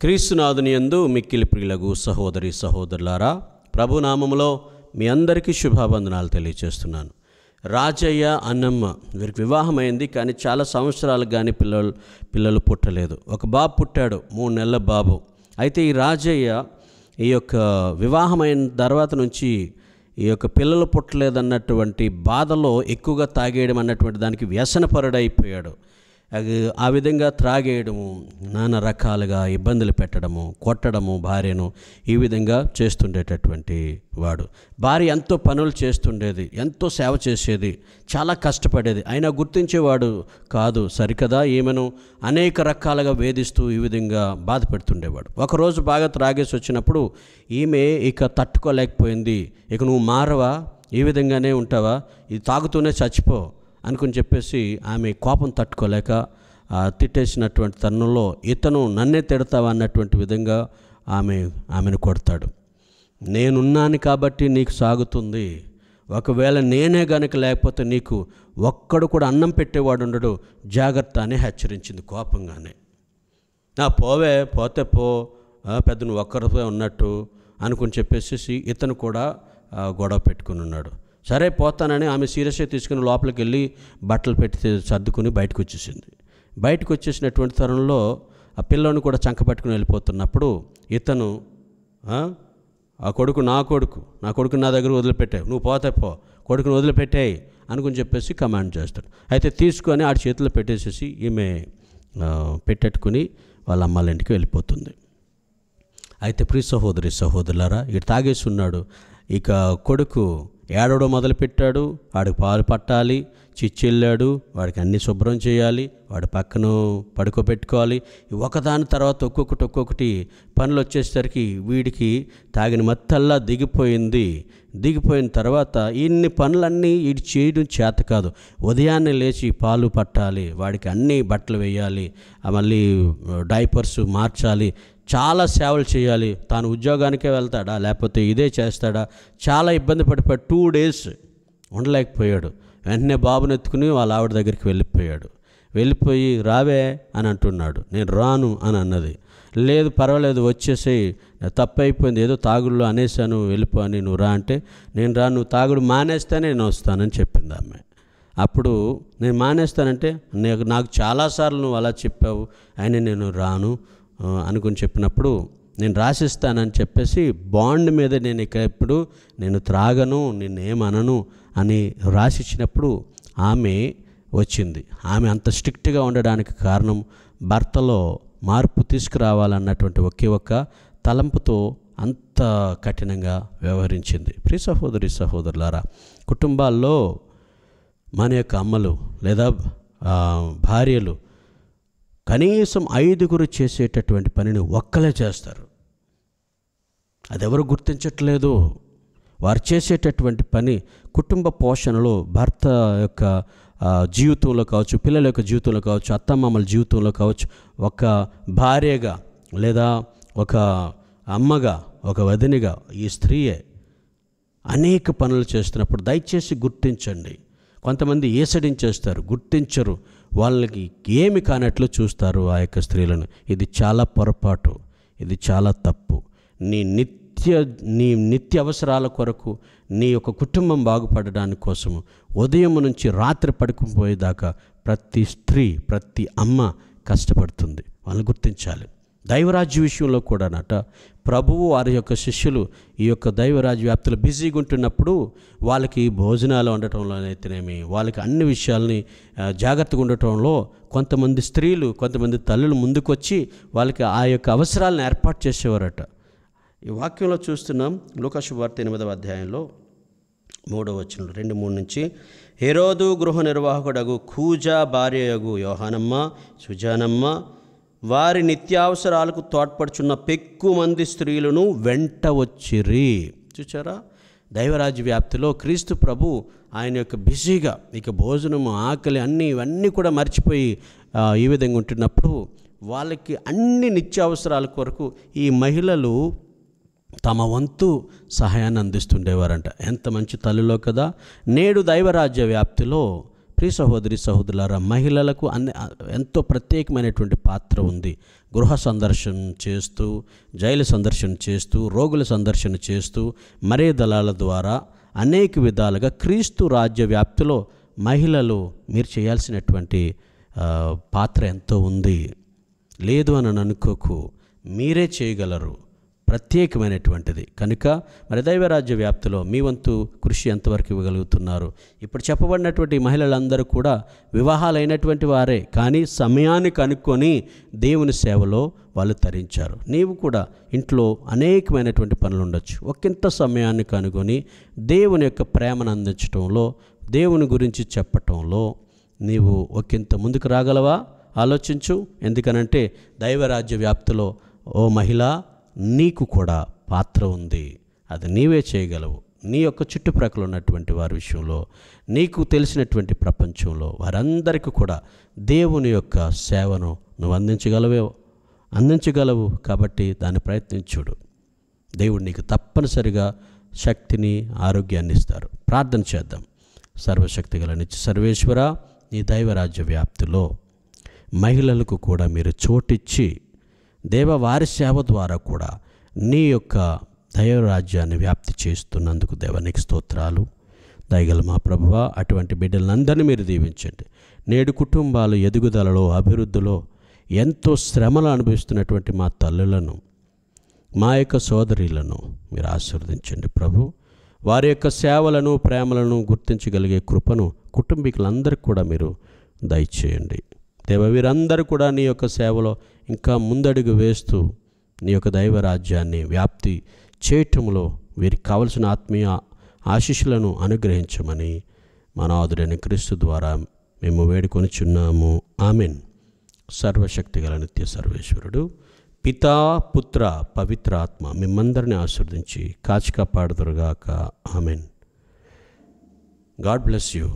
క్రీస్తునాథుని యందు మిక్కిలి ప్రియులగు సహోదరి సహోదరులారా ప్రభునామములో మీ అందరికీ శుభాబంధనాలు తెలియజేస్తున్నాను. రాజయ్య అన్నమ్మ వీరికి వివాహమైంది కానీ చాలా సంవత్సరాలు కానీ పిల్లలు పిల్లలు పుట్టలేదు. ఒక బాబు పుట్టాడు మూడు నెలల బాబు. అయితే ఈ రాజయ్య ఈ యొక్క వివాహమైన తర్వాత నుంచి ఈ యొక్క పిల్లలు పుట్టలేదన్నటువంటి బాధలో ఎక్కువగా తాగేయడం అన్నటువంటి దానికి వ్యసనపరుడైపోయాడు. ఆ విధంగా త్రాగేయడము నానా రకాలుగా ఇబ్బందులు పెట్టడము కొట్టడము భార్యను ఈ విధంగా చేస్తుండేటటువంటి వాడు. భార్య ఎంతో పనులు చేస్తుండేది ఎంతో సేవ చేసేది చాలా కష్టపడేది. అయినా గుర్తించేవాడు కాదు సరికదా ఈమెను అనేక రకాలుగా వేధిస్తూ ఈ విధంగా బాధ పెడుతుండేవాడు ఒకరోజు బాగా త్రాగేసి వచ్చినప్పుడు ఈమె ఇక తట్టుకోలేకపోయింది ఇక నువ్వు మారవా? ఈ విధంగానే ఉంటావా? ఇది తాగుతూనే చచ్చిపో అనుకుని చెప్పేసి ఆమె కోపం తట్టుకోలేక తిట్టేసినటువంటి తరుణంలో ఇతను నన్నే తిడతావా అన్నటువంటి విధంగా ఆమె ఆమెను కొడతాడు. నేనున్నాను కాబట్టి నీకు సాగుతుంది. ఒకవేళ నేనే గనుక లేకపోతే నీకు ఒక్కడు కూడా అన్నం పెట్టేవాడు ఉండడు. జాగ్రత్త అని హెచ్చరించింది కోపంగానే. నా పోవే పోతే పో. ఆ, పెద్ద నువ్వు ఒక్కరిపై ఉన్నట్టు అనుకుని చెప్పేసి ఇతను కూడా గొడవ పెట్టుకుని ఉన్నాడు. సరే పోతానని ఆమె సీరియస్గా తీసుకుని లోపలికి వెళ్ళి బట్టలు పెట్టి సర్దుకుని బయటకు వచ్చేసింది. బయటకు వచ్చేసినటువంటి తరుణంలో ఆ పిల్లని కూడా చంక పట్టుకుని వెళ్ళిపోతున్నప్పుడు ఇతను ఆ, కొడుకు నా కొడుకు నా కొడుకు నా దగ్గర వదిలిపెట్టావు. నువ్వు పోతే పో కొడుకుని వదిలిపెట్టాయి అనుకుని చెప్పేసి కమాండ్ చేస్తాడు. అయితే తీసుకొని ఆడి చేతిలో పెట్టేసేసి ఈమె పెట్టెట్టుకుని వాళ్ళ అమ్మాల ఇంటికి వెళ్ళిపోతుంది. అయితే ప్రీ సహోదరి సహోదరులారా ఇటు తాగేసి ఉన్నాడు. ఇక కొడుకు ఏడవడం మొదలుపెట్టాడు. వాడికి పాలు పట్టాలి చిచ్చెళ్ళాడు. వాడికి అన్ని శుభ్రం చేయాలి. వాడి పక్కన పడుకోబెట్టుకోవాలి. ఒకదాని తర్వాత ఒక్కొక్కటి ఒక్కొక్కటి పనులు వచ్చేసరికి వీడికి తాగిన మత్తల్లా దిగిపోయింది. దిగిపోయిన తర్వాత ఇన్ని పనులన్నీ వీడి చేయడం చేత కాదు. ఉదయాన్నే లేచి పాలు పట్టాలి. వాడికి అన్ని బట్టలు వేయాలి. మళ్ళీ డైపర్స్ మార్చాలి. చాలా సేవలు చేయాలి. తాను ఉద్యోగానికే వెళ్తాడా? లేకపోతే ఇదే చేస్తాడా? చాలా ఇబ్బంది పడిపోయాడు. టూ డేస్ ఉండలేకపోయాడు. వెంటనే బాబుని ఎత్తుకుని వాళ్ళ ఆవిడ దగ్గరికి వెళ్ళిపోయాడు. వెళ్ళిపోయి రావే అని అంటున్నాడు. నేను రాను అని అన్నది. లేదు పర్వాలేదు వచ్చేసేయి. తప్పైపోయింది ఏదో తాగుడులో అనేసాను వెళ్ళిపో అని నువ్వు రా అంటే నేను రా నువ్వు తాగుడు మానేస్తే నేను వస్తానని చెప్పింది ఆమె. అప్పుడు నేను మానేస్తానంటే నాకు చాలాసార్లు నువ్వు అలా చెప్పావు. అయినా నేను రాను. అనుకుని చెప్పినప్పుడు నేను రాసిస్తానని చెప్పేసి బాండ్ మీద నేను ఇక ఎప్పుడు నేను త్రాగను నిన్నేమనను అని రాసిచ్చినప్పుడు ఆమె వచ్చింది. ఆమె అంత స్ట్రిక్ట్గా ఉండడానికి కారణం భర్తలో మార్పు తీసుకురావాలన్నటువంటి ఒకే ఒక్క తలంపుతో అంత కఠినంగా వ్యవహరించింది. ప్రి సహోదరి సహోదరులారా కుటుంబాల్లో మన యొక్క అమ్మలు లేదా భార్యలు కనీసం ఐదుగురు చేసేటటువంటి పనిని ఒక్కలే చేస్తారు. అది ఎవరు గుర్తించట్లేదు. వారు చేసేటటువంటి పని కుటుంబ పోషణలో భర్త యొక్క జీవితంలో కావచ్చు పిల్లల యొక్క జీవితంలో కావచ్చు అత్తమామల జీవితంలో కావచ్చు ఒక భార్యగా లేదా ఒక అమ్మగా ఒక వదినిగా ఈ స్త్రీయే అనేక పనులు చేస్తున్నప్పుడు దయచేసి గుర్తించండి. కొంతమంది ఏసడించేస్తారు గుర్తించరు. వాళ్ళకి ఏమి కానట్లు చూస్తారు ఆ యొక్క స్త్రీలను. ఇది చాలా పొరపాటు. ఇది చాలా తప్పు. నీ నిత్య నీ నిత్య అవసరాల కొరకు నీ యొక్క కుటుంబం బాగుపడడానికి కోసము ఉదయం నుంచి రాత్రి పడుకుపోయేదాకా ప్రతి స్త్రీ ప్రతి అమ్మ కష్టపడుతుంది. వాళ్ళని గుర్తించాలి. దైవరాజ్య విషయంలో కూడానట ప్రభువు వారి యొక్క శిష్యులు ఈ యొక్క దైవరాజ్య వ్యాప్తులు బిజీగా ఉంటున్నప్పుడు వాళ్ళకి భోజనాలు వండటంలోనైతేనేమి వాళ్ళకి అన్ని విషయాల్ని జాగ్రత్తగా ఉండటంలో కొంతమంది స్త్రీలు కొంతమంది తల్లులు ముందుకొచ్చి వాళ్ళకి ఆ యొక్క అవసరాలను ఏర్పాటు చేసేవారట. ఈ వాక్యంలో చూస్తున్నాం లోకశుభార్త ఎనిమిదవ అధ్యాయంలో మూడవ వచనం రెండు మూడు నుంచి హెరోదు గృహ నిర్వాహకుడగు కూజా భార్యయగు యోహానమ్మ సుజానమ్మ వారి నిత్యావసరాలకు తోడ్పడుచున్న పెక్కు మంది స్త్రీలను వెంట వచ్చిరి. చూచారా? దైవరాజ్య వ్యాప్తిలో క్రీస్తు ప్రభు ఆయన యొక్క బిజీగా ఇక భోజనము ఆకలి అన్నీ ఇవన్నీ కూడా మర్చిపోయి ఈ విధంగా ఉంటున్నప్పుడు వాళ్ళకి అన్ని నిత్యావసరాల కొరకు ఈ మహిళలు తమ వంతు సహాయాన్ని అందిస్తుండేవారంట. ఎంత మంచి తల్లిలో కదా! నేడు దైవరాజ్య వ్యాప్తిలో ప్రియ సహోదరి సహోదరులారా మహిళలకు అన్ని ఎంతో ప్రత్యేకమైనటువంటి పాత్ర ఉంది. గృహ సందర్శన చేస్తూ జైలు సందర్శన చేస్తూ రోగుల సందర్శన చేస్తూ మరే దళాల ద్వారా అనేక విధాలుగా క్రీస్తు రాజ్య వ్యాప్తిలో మహిళలు మీరు చేయాల్సినటువంటి పాత్ర ఎంతో ఉంది. లేదు అని అనుకోకు. మీరే చేయగలరు. ప్రత్యేకమైనటువంటిది. కనుక మరి దైవరాజ్య వ్యాప్తిలో మీ వంతు కృషి ఎంతవరకు ఇవ్వగలుగుతున్నారు? ఇప్పుడు చెప్పబడినటువంటి మహిళలందరూ కూడా వివాహాలైనటువంటి వారే కానీ సమయాన్ని కనుక్కొని దేవుని సేవలో వాళ్ళు తరించారు. నీవు కూడా ఇంట్లో అనేకమైనటువంటి పనులు ఉండొచ్చు. ఒకంత సమయాన్ని కనుగొని దేవుని యొక్క ప్రేమను అందించడంలో దేవుని గురించి చెప్పటంలో నీవు ఒకంత ముందుకు రాగలవా? ఆలోచించు. ఎందుకనంటే దైవరాజ్య వ్యాప్తిలో ఓ మహిళ నీకు కూడా పాత్ర ఉంది. అది నీవే చేయగలవు. నీ యొక్క చుట్టుప్రక్కల ఉన్నటువంటి వారి విషయంలో నీకు తెలిసినటువంటి ప్రపంచంలో వారందరికీ కూడా దేవుని యొక్క సేవను నువ్వు అందించగలవే అందించగలవు కాబట్టి దాన్ని ప్రయత్నించుడు. దేవుడు నీకు తప్పనిసరిగా శక్తిని ఆరోగ్యాన్ని ఇస్తారు. ప్రార్థన చేద్దాం. సర్వశక్తి గల నిత్య సర్వేశ్వర నీ దైవరాజ్య వ్యాప్తిలో మహిళలకు కూడా మీరు చోటిచ్చి దేవ వారి సేవ ద్వారా కూడా నీ యొక్క దైవరాజ్యాన్ని వ్యాప్తి చేస్తున్నందుకు దేవనికి స్తోత్రాలు. దయగల మా ప్రభువ అటువంటి బిడ్డలందరినీ మీరు దీవించండి. నేడు కుటుంబాలు ఎదుగుదలలో అభివృద్ధిలో ఎంతో శ్రమలు అనుభవిస్తున్నటువంటి మా తల్లులను మా యొక్క సోదరులను మీరు ఆశీర్వదించండి ప్రభు. వారి యొక్క సేవలను ప్రేమలను గుర్తించగలిగే కృపను కుటుంబీకులందరికీ కూడా మీరు దయచేయండి. దేవ వీరందరూ కూడా నీ యొక్క సేవలో ఇంకా ముందడుగు వేస్తూ నీ యొక్క దైవ రాజ్యాన్ని వ్యాప్తి చేయటంలో వీరికి కావలసిన ఆత్మీయ ఆశీస్సులను అనుగ్రహించమని మన క్రీస్తు ద్వారా మేము వేడుకొనిచున్నాము. ఆమెన్. సర్వశక్తి గల నిత్య సర్వేశ్వరుడు పితా పుత్ర పవిత్ర ఆత్మ మిమ్మందరిని ఆశీర్దించి కాచి కాపాడుదురుగాక ఆమెన్. God bless you.